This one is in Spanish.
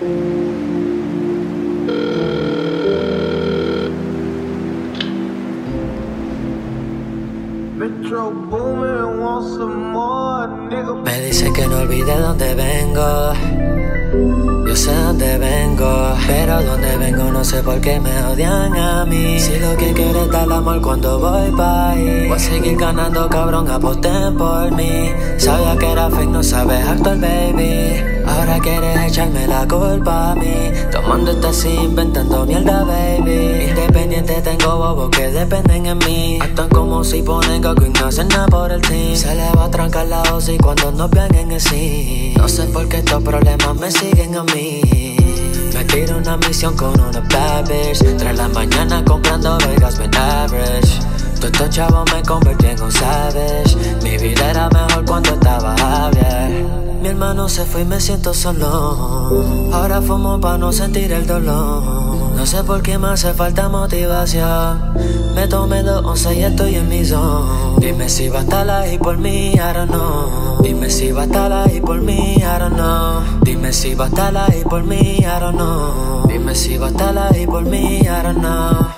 Me dicen que no olvide dónde vengo. Yo sé dónde vengo, pero dónde vengo no sé por qué me odian a mí. Si lo que quieres es dar amor cuando voy pa' ahí. Voy a seguir ganando, cabrón, aposten por mí. Sabía que era fake, no sabes actuar, baby. Ahora quieres echarme la culpa a mí. Tomando así, inventando mierda, baby. Independiente tengo bobos que dependen en mí. Actúan como si ponen coco y no hacen nada por el team. Se le va a trancar la y cuando nos vean en el sí. No sé por qué estos problemas me siguen a mí. Me tiro una misión con una bad bitch. Tras la mañana comprando Vegas Ben average. Todos estos chavos me convertí en un savage. Mi vida era mejor cuando hermano se fue y me siento solo. Ahora fumo pa' no sentir el dolor. No sé por qué me hace falta motivación. Me tomé dos once y estoy en mi zone. Dime si va a estar ahí por mí, I don't know. Dime si va a estar ahí por mí, I don't know. Dime si va a estar ahí por mí, I don't know. Dime si va a estar ahí por mí, I don't know.